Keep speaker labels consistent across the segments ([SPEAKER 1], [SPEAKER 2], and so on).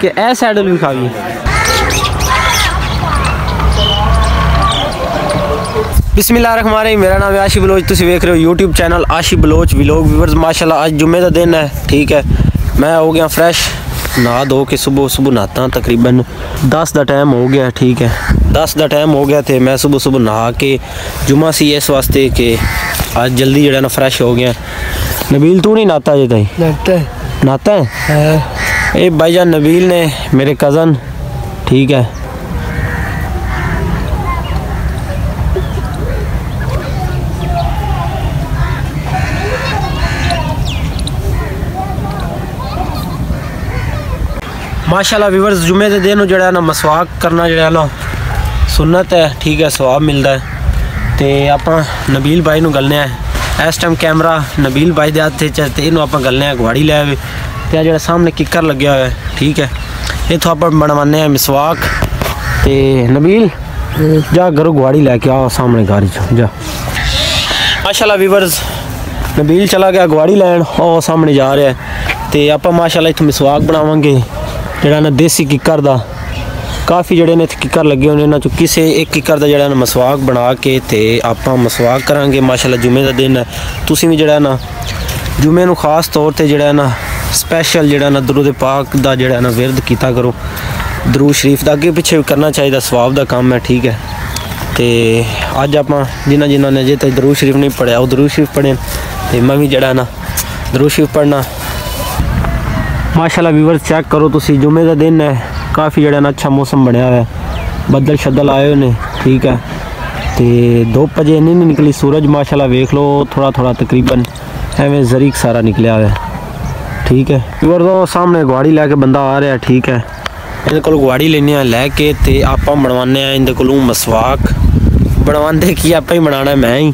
[SPEAKER 1] कि ए सैडल भी खावी बिस्मिल्लाह मेरा नाम है आशी बलोच तुम देख रहे हो यूट्यूब चैनल आशी बलोच विलोक व्यूवर्स माशाल्लाह, आज जुम्मे का दिन है, ठीक है। मैं हो गया फ्रेश नहा दो के सुबह सुबह नहाता तकरीबन दस का टाइम हो गया ठीक है दस का टाइम हो गया तो मैं सुबह सुबह नहा के जुमा सी इस वास्ते कि आज जल्दी जड़ा ना फ्रेश हो गया नबील तू नहीं नहाता
[SPEAKER 2] अजे ताई
[SPEAKER 1] नहाता है ये भाईजान नबील ने मेरे कज़न ठीक है ਮਾਸ਼ਾਅੱਲਾ ਵੀਵਰਸ ਜੁਮੇ ਦੇ ਦਿਨ ਨੂੰ ਜਿਹੜਾ ਨਾ ਮਸਵਾਕ ਕਰਨਾ ਜਿਹੜਾ ਨਾ ਸੁਨਨਤ ਹੈ ਠੀਕ ਹੈ ਸਵਾਬ ਮਿਲਦਾ ਹੈ ਤੇ ਆਪਾਂ ਨਬੀਲ ਭਾਈ ਨੂੰ ਗਲਨੇ ਆ ਇਸ ਟਾਈਮ ਕੈਮਰਾ ਨਬੀਲ ਭਾਈ ਦੇ ਹੱਥ 'ਚ ਹੈ ਤੇ ਇਹਨੂੰ ਆਪਾਂ ਗਲਨੇ ਆ ਗਵਾੜੀ ਲੈ ਆਵੇ ਤੇ ਆ ਜਿਹੜਾ ਸਾਹਮਣੇ ਕਿੱਕਰ ਲੱਗਿਆ ਹੋਇਆ ਹੈ ਠੀਕ ਹੈ ਇਥੋਂ ਆਪਾਂ ਬਣਵਾਉਂਦੇ ਆ ਮਿਸਵਾਕ ਤੇ ਨਬੀਲ ਜਾ ਘਰੋਂ ਗਵਾੜੀ ਲੈ ਕੇ ਆ ਸਾਹਮਣੇ ਘਰ 'ਚ ਜਾ ਮਾਸ਼ਾਅੱਲਾ ਵੀਵਰਸ ਨਬੀਲ ਚਲਾ ਗਿਆ ਗਵਾੜੀ ਲੈਣ ਉਹ ਸਾਹਮਣੇ ਜਾ ਰਿਹਾ ਹੈ ਤੇ ਆਪਾਂ ਮਾਸ਼ਾਅੱਲਾ ਇਥੋਂ ਮਿਸਵਾਕ ਬਣਾਵਾਂਗੇ ਜਿਹੜਾ ਨਾ ਦੇਸੀ ਕਿੱਕਰ ਦਾ, ਕਾਫੀ ਜਿਹੜੇ ਨੇ ਇੱਥੇ ਕਿੱਕਰ ਲੱਗੇ ਹੋਏ ਨੇ, ਇਹਨਾਂ ਚੋਂ ਕਿਸੇ ਇੱਕ ਕਿੱਕਰ ਦਾ ਜਿਹੜਾ ਨਾ ਮਸਵਾਕ ਬਣਾ ਕੇ ਤੇ ਆਪਾਂ ਮਸਵਾਕ ਕਰਾਂਗੇ, ਮਾਸ਼ਾਅੱਲਾ ਜੁਮੇ ਦਾ ਦਿਨ। ਹੈ ਤੁਸੀਂ ਵੀ ਜਿਹੜਾ ਨਾ ਜੁਮੇ ਨੂੰ ਖਾਸ ਤੌਰ ਤੇ ਜਿਹੜਾ ਨਾ ਸਪੈਸ਼ਲ ਜਿਹੜਾ ਨਾ ਦਰੂਦ ਪਾਕ ਦਾ ਜਿਹੜਾ ਨਾ ਵਿਰਦ ਕੀਤਾ ਕਰੋ। ਦਰੂ ਸ਼ਰੀਫ ਦਾ ਅੱਗੇ ਪਿੱਛੇ ਵੀ ਕਰਨਾ ਚਾਹੀਦਾ, ਸਵਾਬ ਦਾ ਕੰਮ ਹੈ, ਠੀਕ ਹੈ। ਤੇ ਅੱਜ ਆਪਾਂ ਜਿਨ੍ਹਾਂ ਜਿਨ੍ਹਾਂ ਨੇ ਅਜੇ ਤੱਕ ਦਰੂ ਸ਼ਰੀਫ ਨਹੀਂ ਪੜਿਆ ਉਹ ਦਰੂ ਸ਼ਰੀਫ ਪੜ੍ਹੇ ਤੇ ਮੈਂ ਵੀ ਜਿਹੜਾ ਨਾ ਦਰੂ ਸ਼ਰੀਫ ਪੜ੍ਹਨਾ माशाला व्यूवर चैक करो तुम जुमे का दिन है। काफ़ी जड़ा ना अच्छा मौसम बनया हुआ है। बदल शदल आए हुए ठीक है। तो धुप अजे नहीं निकली सूरज माशाला वेख लो थोड़ा थोड़ा तकरीबन एवं जरीक सारा निकलिया हुआ ठीक है। व्यूवर तो सामने गुआड़ी लैके बंदा आ रहा है, ठीक है। इन्हें को गुआड़ी लेने लैके तो आप बनवाने इनके कोलू मसवाक। बनवाते कि आप ही बनाना मैं ही।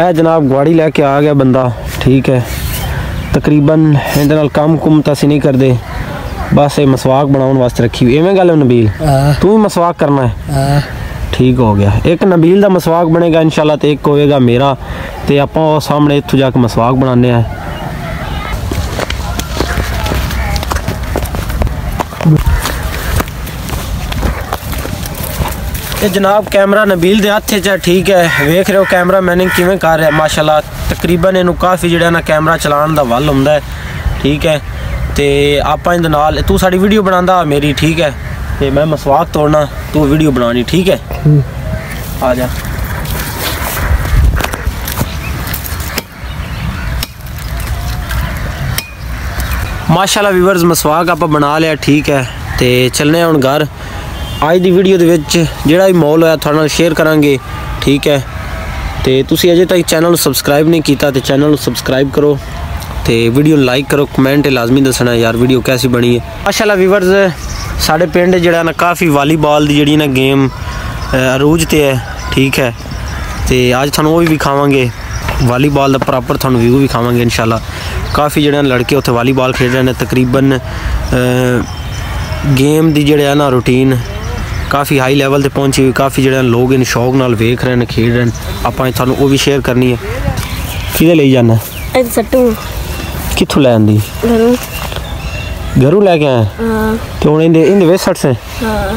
[SPEAKER 1] ए जनाब गुआड़ी लैके आ गया बंदा, ठीक है। ਤਕਰੀਬਨ ਇਹਦੇ ਨਾਲ ਕੰਮ ਕੁਮ ਤਾਂ ਅਸੀਂ ਨਹੀਂ ਕਰਦੇ। ਬਸ ਇਹ ਮਸਵਾਕ ਬਣਾਉਣ ਵਾਸਤੇ ਰੱਖੀ ਹੋਈ। ਐਵੇਂ ਗੱਲ ਹੈ ਨਬੀਲ? ਤੂੰ ਵੀ ਮਸਵਾਕ ਕਰਨਾ ਹੈ। ਠੀਕ ਹੋ ਗਿਆ। ਇੱਕ ਨਬੀਲ ਦਾ ਮਸਵਾਕ ਬਣੇਗਾ ਇਨਸ਼ਾਅੱਲਾ ਤੇ ਇੱਕ ਹੋਏਗਾ ਮੇਰਾ। ਤੇ ਆਪਾਂ ਉਹ ਸਾਹਮਣੇ ਇੱਥੋਂ ਜਾ ਕੇ ਮਸਵਾਕ ਬਣਾਉਂਦੇ ਆ ਇਹ ਜਨਾਬ ਕੈਮਰਾ ਨਬੀਲ ਦੇ ਹੱਥ 'ਚ ਹੈ, ਠੀਕ ਹੈ। ਵੇਖ ਰਹੇ ਹੋ ਕੈਮਰਾ ਮੈਨਿੰਗ ਕਿਵੇਂ ਕਰ ਰਿਹਾ, ਮਾਸ਼ਾਅੱਲਾ। ਤਕਰੀਬਨ ਇਹਨੂੰ ਕਾਫੀ ਜਿਹੜਾ ਨਾ ਕੈਮਰਾ ਚਲਾਉਣ ਦਾ ਵੱਲ ਹੁੰਦਾ ਹੈ, ਠੀਕ ਹੈ। ਤੇ ਆਪਾਂ ਇਹਦੇ ਨਾਲ, ਤੂੰ ਸਾਡੀ ਵੀਡੀਓ ਬਣਾਉਂਦਾ, ਮੇਰੀ, ਠੀਕ ਹੈ। ਤੇ ਮੈਂ ਮਸਵਾਕ ਤੋੜਨਾ, ਤੂੰ ਵੀਡੀਓ ਬਣਾਉਣੀ, ਠੀਕ ਹੈ। ਆ ਜਾ। ਮਾਸ਼ਾਅੱਲਾ ਵੀਵਰਸ ਮਸਵਾਕ ਆਪਾਂ ਬਣਾ ਲਿਆ, ਠੀਕ ਹੈ। ਤੇ ਚੱਲਨੇ ਹੁਣ ਘਰ। ਅੱਜ ਦੀ ਵੀਡੀਓ ਦੇ ਵਿੱਚ ਜਿਹੜਾ ਵੀ ਮੌਲ ਹੋਇਆ, ਤੁਹਾਡੇ ਨਾਲ ਸ਼ੇਅਰ ਕਰਾਂਗੇ, ਠੀਕ ਹੈ? ਤੇ ਤੁਸੀਂ ਅਜੇ ਤੱਕ ਚੈਨਲ ਨੂੰ ਸਬਸਕ੍ਰਾਈਬ ਨਹੀਂ ਕੀਤਾ, ਤੇ ਚੈਨਲ ਨੂੰ ਸਬਸਕ੍ਰਾਈਬ ਕਰੋ, ਤੇ ਵੀਡੀਓ ਨੂੰ ਲਾਈਕ ਕਰੋ ਕਮੈਂਟ ਲਾਜ਼ਮੀ ਦੱਸਣਾ ਯਾਰ ਵੀਡੀਓ ਕੈਸੀ ਬਣੀ ਹੈ। ਮਾਸ਼ਾਅੱਲਾ ਵੀਵਰਸ ਸਾਡੇ ਪਿੰਡ ਜਿਹੜਾ ਨਾ ਕਾਫੀ ਵਾਲੀਬਾਲ ਦੀ ਜਿਹੜੀ ਨਾ ਗੇਮ ਅਰੂਜ ਤੇ ਹੈ, ਠੀਕ ਹੈ? ਤੇ ਅੱਜ ਤੁਹਾਨੂੰ ਉਹ ਵੀ ਵਿਖਾਵਾਂਗੇ ਵਾਲੀਬਾਲ ਦਾ ਪ੍ਰੋਪਰ ਤੁਹਾਨੂੰ ਵਿਊ ਵਿਖਾਵਾਂਗੇ ਇਨਸ਼ਾਅੱਲਾ। ਕਾਫੀ ਜਿਹੜੇ ਲੜਕੇ ਉੱਥੇ ਵਾਲੀਬਾਲ ਖੇਡ ਰਹੇ ਨੇ, ਤਕਰੀਬਨ ਗੇਮ ਦੀ ਜਿਹੜਾ ਨਾ ਰੂਟੀਨ ਕਾਫੀ ਹਾਈ ਲੈਵਲ ਤੇ ਪਹੁੰਚੀ ਹੋਈ ਕਾਫੀ ਜਿਹੜੇ ਲੋਕ ਇਨ ਸ਼ੌਕ ਨਾਲ ਵੇਖ ਰਹੇ ਨੇ ਖੇਡ ਰਹੇ ਨੇ। ਆਪਾਂ ਤੁਹਾਨੂੰ ਉਹ ਵੀ ਸ਼ੇਅਰ ਕਰਨੀ ਹੈ। ਕਿਹਦੇ ਲਈ ਜਾਣਾ
[SPEAKER 3] ਇਹ ਸੱਟੂ।
[SPEAKER 1] ਕਿੱਥੋਂ ਲੈ ਆਂਦੀ?
[SPEAKER 3] ਘਰੋਂ।
[SPEAKER 1] ਘਰੋਂ ਲੈ ਕੇ ਆਇਆ?
[SPEAKER 3] ਹਾਂ।
[SPEAKER 1] ਤੇ ਹੁਣ ਇਹਦੇ ਇਹਦੇ ਵਿੱਚ ਸੱਟ ਸੇ?
[SPEAKER 3] ਹਾਂ।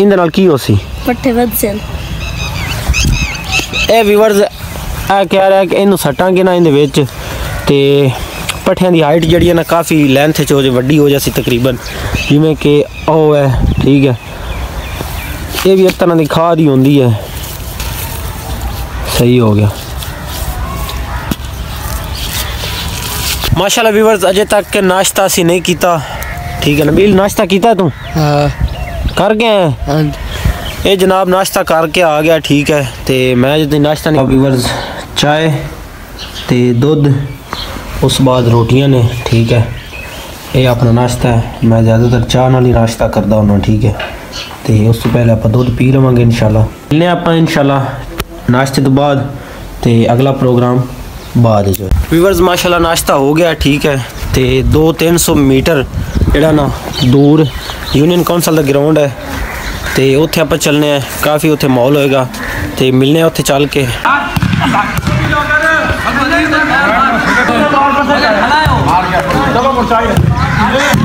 [SPEAKER 1] ਇਹਦੇ ਨਾਲ ਕੀ ਹੋ ਸੀ?
[SPEAKER 3] ਪੱਠੇ ਵੱਧ ਸਨ
[SPEAKER 1] ਇਹ ਵੀਵਰਸ ਇਹ ਕਹਿ ਰਿਹਾ ਕਿ ਇਹਨੂੰ ਸੱਟਾਂਗੇ ਨਾ ਇਹਦੇ ਵਿੱਚ। ਤੇ ਪੱਠਿਆਂ ਦੀ ਹਾਈਟ ਜਿਹੜੀ ਹੈ ਨਾ ਕਾਫੀ ਲੈਂਥ 'ਚ ਹੋ ਜੇ ਵੱਡੀ ਹੋ ਜਾਸੀ ਤਕਰੀਬਨ। ਜਿਵੇਂ ਕਿ ਉਹ ਹੈ ਠੀਕ ਹੈ। ये भी एक तरह की खाद ही होती है। सही हो गया। माशाल्लाह व्यूवर्स अजे तक नाश्ता असी नहीं किया ठीक है नबील नाश्ता किया तू?
[SPEAKER 2] हाँ।
[SPEAKER 1] कर गया
[SPEAKER 2] ये
[SPEAKER 1] हाँ। जनाब नाश्ता करके आ गया ठीक है। तो मैं जो नाश्ता नहीं व्यूवर्स चाय तो दुध उस बाद रोटियाँ ने ठीक है। ये अपना नाश्ता है। मैं ज़्यादातर चाह नाल ही नाश्ता करता हूँ ठीक है। ਤੇ ਉਸ ਤੋਂ ਪਹਿਲੇ ਆਪਾਂ ਦੁੱਧ ਪੀ ਲਵਾਂਗੇ ਇਨਸ਼ਾਅੱਲਾ ਮਿਲਨੇ ਆਪਾਂ ਇਨਸ਼ਾਅੱਲਾ ਨਾਸ਼ਤੇ ਤੋਂ ਬਾਅਦ ਤੇ ਅਗਲਾ ਪ੍ਰੋਗਰਾਮ ਬਾਅਦ ਵਿੱਚ ਵੀਵਰਸ ਮਾਸ਼ਾਅੱਲਾ ਨਾਸ਼ਤਾ ਹੋ ਗਿਆ ਠੀਕ ਹੈ ਤੇ 2-300 ਮੀਟਰ ਜਿਹੜਾ ਨਾ ਦੂਰ ਯੂਨੀਅਨ ਕਾਉਂਸਲ ਦਾ ਗਰਾਊਂਡ ਹੈ ਤੇ ਉੱਥੇ ਆਪਾਂ ਚੱਲਨੇ ਆ ਕਾਫੀ ਉੱਥੇ ਮਾਹੌਲ ਹੋਏਗਾ ਤੇ ਮਿਲਨੇ ਆ ਉੱਥੇ ਚੱਲ ਕੇ
[SPEAKER 2] आशी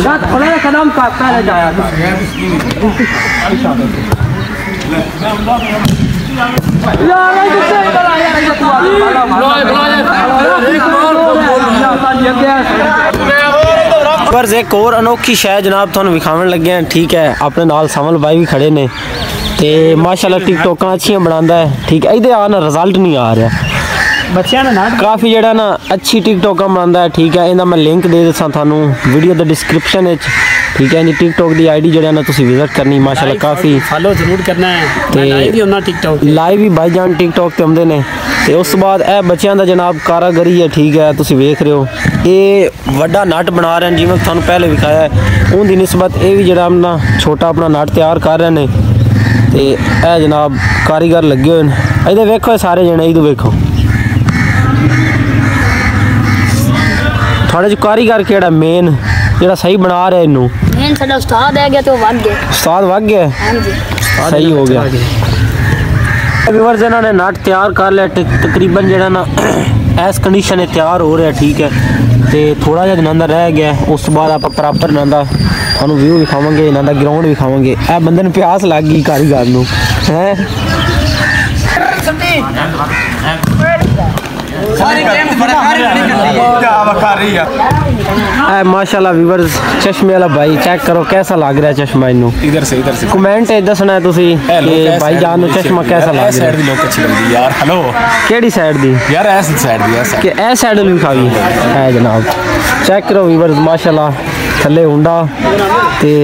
[SPEAKER 1] अगर थोड़ा कदम का पहले जाया ਬਰਜ਼ ਇੱਕ ਹੋਰ ਅਨੋਖੀ ਸ਼ੈ ਜਨਾਬ ਤੁਹਾਨੂੰ ਵਿਖਾਉਣ ਲੱਗੇ ਹਾਂ ਠੀਕ ਹੈ ਆਪਣੇ ਨਾਲ ਸਮਲ ਬਾਈ ਵੀ ਖੜੇ ਨੇ ਤੇ ਮਾਸ਼ਾਅੱਲਾ ਟਿਕਟੋਕਾਂ ਅੱਛੀਆਂ ਬਣਾਉਂਦਾ ਹੈ ਠੀਕ ਹੈ ਇਹਦੇ ਆ ਨਾ ਰਿਜ਼ਲਟ ਨਹੀਂ ਆ ਰਿਹਾ
[SPEAKER 3] ਬੱਚਿਆਂ ਦਾ ਨਾਟਕ
[SPEAKER 1] ਕਾਫੀ ਜਿਹੜਾ ਨਾ ਅੱਛੀ ਟਿਕਟੋਕਾਂ ਬਣਾਉਂਦਾ ਹੈ ਠੀਕ ਹੈ ਇਹਦਾ ਮੈਂ ਲਿੰਕ ਦੇ ਦਿੱਤਾ ਤੁਹਾਨੂੰ ਵੀਡੀਓ ਦੇ ਡਿਸਕ੍ਰਿਪਸ਼ਨ ਵਿੱਚ ਠੀਕ ਹੈ ਇਹਦੀ ਟਿਕਟੋਕ ਦੀ ਆਈਡੀ ਜਿਹੜਾ ਨਾ ਤੁਸੀਂ ਵਿਜ਼ਿਟ ਕਰਨੀ ਮਾਸ਼ਾਅੱਲਾ ਕਾਫੀ।
[SPEAKER 3] ਫਾਲੋ ਜ਼ਰੂਰ ਕਰਨਾ ਹੈ।
[SPEAKER 1] ਤੇ-
[SPEAKER 3] ਲਾਈਵ ਵੀ ਉਹਨਾਂ ਟਿਕਟੌਕ
[SPEAKER 1] ਲਾਈਵ ਵੀ ਬਾਈਜਾਨ ਟਿਕਟੋਕ ਤੇ ਆਉਂਦੇ ਨੇ। ਤੇ ਉਸ ਤੋਂ ਬਾਅਦ ਇਹ ਬੱਚਿਆਂ ਦਾ ਜਨਾਬ ਕਾਰਾਗਰੀ ਹੈ ਠੀਕ ਹੈ ਤੁਸੀਂ ਵੇਖ ਰਹੇ ਹੋ। ਇਹ ਵੱਡਾ ਨਟ ਬਣਾ ਰਹੇ ਨੇ ਜਿਵੇਂ ਤੁਹਾਨੂੰ ਪਹਿਲੇ ਵਿਖਾਇਆ ਹੈ। ਉਹਦੀ ਨਿਸਬਤ ਇਹ ਵੀ ਜਿਹੜਾ ਆਪਣਾ ਛੋਟਾ ਆਪਣਾ ਨਟ ਤਿਆਰ ਕਰ ਰਹੇ ਨੇ। ਤੇ ਇਹ ਜਨਾਬ ਕਾਰੀਗਰ ਲੱਗੇ ਹੋਏ ਨੇ। ਇਹਦੇ ਵੇਖੋ ਸਾਰੇ ਜਣੇ ਇਹਦੇ ਵੇਖੋ। ਤੁਹਾਡੇ ਚ ਕਾਰੀਗਰ ਕਿਹੜਾ ਮੇਨ ਜਿਹੜਾ ਸਹੀ ਬਣਾ ਰਿਹਾ ਇਹਨੂੰ?
[SPEAKER 4] ਮੇਨ ਸਾਡਾ ਉਸਤਾਦ ਹੈ ਗਿਆ ਤੇ ਉਹ ਵੱਗ ਗਿਆ।
[SPEAKER 1] ਉਸਤਾਦ ਵਗ ਗਿਆ?
[SPEAKER 4] ਹਾਂਜੀ।
[SPEAKER 1] ਸਹੀ ਹੋ ਗਿਆ। ਵੀਵਰਸ ਇਹਨਾਂ ਨੇ ਨਟ ਤਿਆਰ ਕਰ ਲਿਆ ਤਕ- ਤਕਰੀਬਨ ਜਿਹੜਾ ਨਾ ਐਸ ਕੰਡੀਸ਼ਨ ਹੈ ਤਿਆਰ ਹੋ ਰਿਹਾ ਠੀਕ ਹੈ। ਤੇ ਥੋੜਾ ਜਿਹਾ ਦਿਨਾਂ ਦਾ ਰਹਿ ਗਿਆ। ਉਸ ਤੋਂ ਬਾਅਦ ਆਪਾਂ ਪ੍ਰੋਪਰ ਇਹਨਾਂ ਦਾ ਤੁਹਾਨੂੰ ਵਿਊ ਵਿਖਾਵਾਂਗੇ ਇਹਨਾਂ ਦਾ ਗਰਾਊਂਡ ਵਿਖਾਵਾਂਗੇ। ਇਹ ਬੰਦੇ ਨੂੰ ਪਿਆਸ ਲੱਗ ਗਈ ਕਾਰੀਗਰ ਨੂੰ ਹੈ? ਇਹ ਮਾਸ਼ਾਅੱਲਾ ਵੀਵਰਸ ਚਸ਼ਮੇ ਵਾਲਾ ਭਾਈ ਚੈੱਕ ਕਰੋ कैसा लग रहा है चश्मा इनू
[SPEAKER 2] इधर से इधर से
[SPEAKER 1] ਕਮੈਂਟ ਇਹ ਦੱਸਣਾ ਹੈ ਤੁਸੀਂ ਕਿ ਭਾਈ ਜਾਨ ਨੂੰ ਚਸ਼ਮਾ कैसा ਲੱਗ ਰਿਹਾ
[SPEAKER 2] साइड दी लोग अच्छी लगती है यार हेलो
[SPEAKER 1] ਕਿਹੜੀ ਸਾਈਡ ਦੀ
[SPEAKER 2] यार ऐसी साइड दी ऐसा
[SPEAKER 1] ਕਿ ਇਹ ਸਾਈਡ ਨੂੰ ਵਿਖਾਵੀ ਹੈ ਜਨਾਬ ਚੈੱਕ ਕਰੋ ਵੀਵਰਸ ਮਾਸ਼ਾਅੱਲਾ ਥੱਲੇ ਹੁੰਦਾ ਤੇ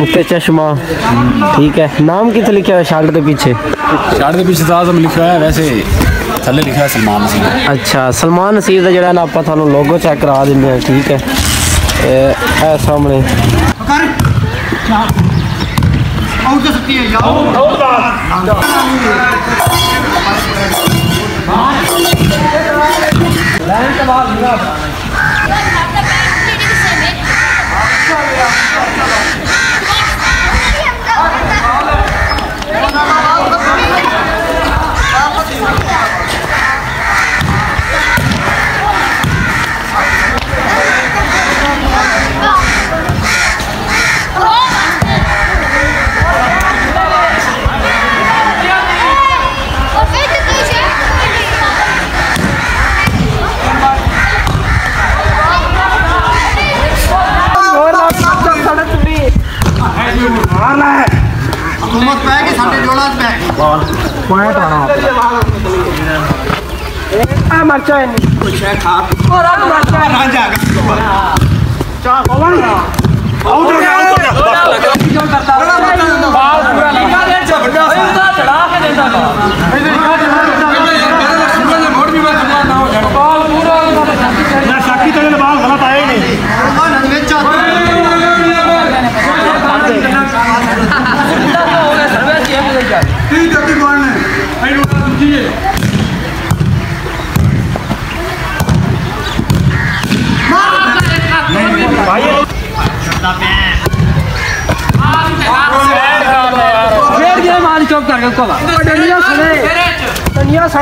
[SPEAKER 1] ਉੱਤੇ ਚਸ਼ਮਾ ਠੀਕ ਹੈ ਨਾਮ ਕਿੱਥੇ ਲਿਖਿਆ ਹੋਇਆ ਸ਼ਰਟ ਦੇ ਪਿੱਛੇ
[SPEAKER 2] शार्ट के पीछे आजम लिखा है वैसे थल्ले थले लिखा सलमान
[SPEAKER 1] नसीर अच्छा
[SPEAKER 5] सलमान नसीर का
[SPEAKER 1] जरा आप लोगो चेक
[SPEAKER 5] करा
[SPEAKER 2] दें
[SPEAKER 1] ठीक है? सामने। लैंड पै ਫੇਰ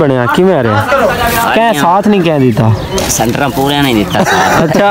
[SPEAKER 1] बने की मेरे क्या साथ नहीं कह देता सेंटर पूरा नहीं देता अच्छा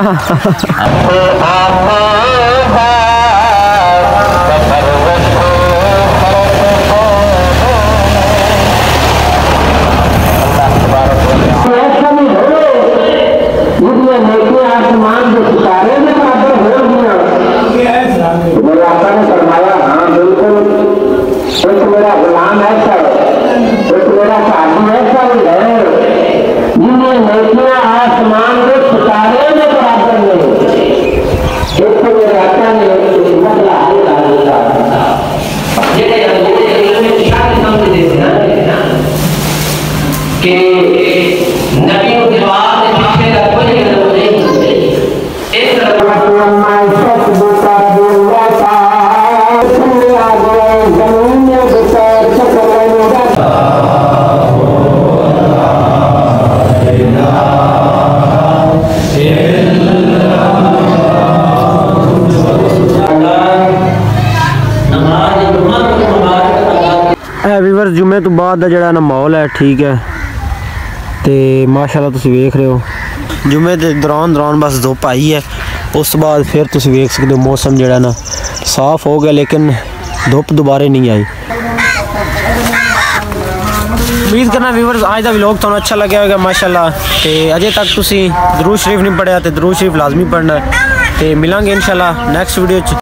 [SPEAKER 6] ਇਹ ਵੀਵਰ ਜੁਮੇ ਤੋਂ ਬਾਅਦ ਦਾ ਜਿਹੜਾ ਨਾ ਮਾਹੌਲ ਹੈ ਠੀਕ ਹੈ ਤੇ ਮਾਸ਼ਾਅੱਲਾ ਤੁਸੀਂ ਵੇਖ ਰਹੇ ਹੋ ਜੁਮੇ ਦੇ ਦੌਰਾਨ ਦੌਰਾਨ ਬਸ ਧੁੱਪ ਆਈ ਹੈ ਉਸ ਤੋਂ ਬਾਅਦ ਫਿਰ ਤੁਸੀਂ ਵੇਖ ਸਕਦੇ ਹੋ ਮੌਸਮ ਜਿਹੜਾ ਨਾ ਸਾਫ਼ ਹੋ ਗਿਆ ਲੇਕਿਨ ਧੁੱਪ ਦੁਬਾਰੇ ਨਹੀਂ ਆਈ ਉਮੀਦ ਕਰਨਾ ਵੀਵਰਸ ਅੱਜ ਦਾ ਵਲੌਗ ਤੁਹਾਨੂੰ ਅੱਛਾ ਲੱਗਿਆ ਹੋਵੇਗਾ ਮਾਸ਼ਾਅੱਲਾ ਤੇ ਅਜੇ ਤੱਕ ਤੁਸੀਂ ਦਰੂਦ ਸ਼ਰੀਫ ਨਹੀਂ ਪੜਿਆ ਤੇ ਦਰੂਦ ਸ਼ਰੀਫ ਲਾਜ਼ਮੀ ਪੜਨਾ ਹੈ ਤੇ ਮਿਲਾਂਗੇ ਇਨਸ਼ਾਅੱਲਾ ਨੈਕਸਟ ਵੀਡੀਓ ਚ